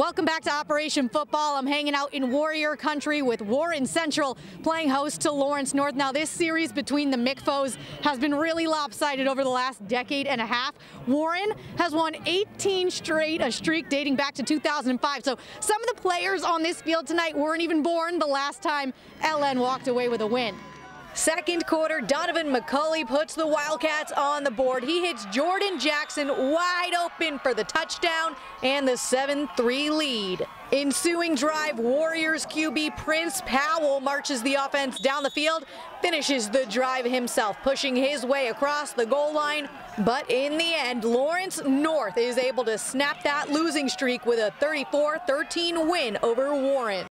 Welcome back to Operation Football. I'm hanging out in Warrior Country with Warren Central playing host to Lawrence North. Now, this series between the MIC foes has been really lopsided over the last decade and a half. Warren has won 18 straight, a streak dating back to 2005. So some of the players on this field tonight weren't even born the last time LN walked away with a win. Second quarter, Donaven McCulley puts the Wildcats on the board. He hits Jordan Jackson wide open for the touchdown and the 7-3 lead. Ensuing drive, Warriors QB Prince Powell marches the offense down the field, finishes the drive himself, pushing his way across the goal line. But in the end, Lawrence North is able to snap that losing streak with a 34-13 win over Warren.